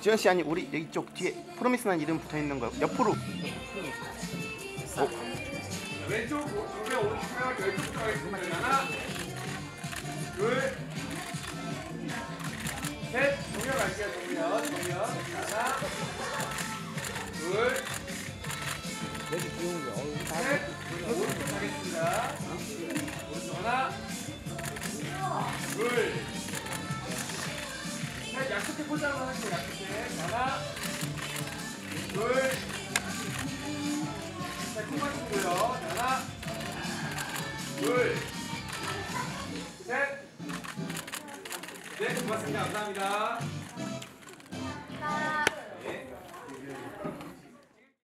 지현 씨 아니 우리 이쪽 뒤에 프로미스란 이름 붙어 있는 거 옆으로. 왼쪽 무릎에 오른쪽 왼쪽 들어가겠습니다. 하나, 둘, 셋. 정면 갈게요. 정면, 정면. 하나, 둘, 셋. 약속해 포장을 할게요. 약속해. 하나, 둘. 자, 큰 마시고요. 하나, 둘, 셋. 네, 고맙습니다. 감사합니다.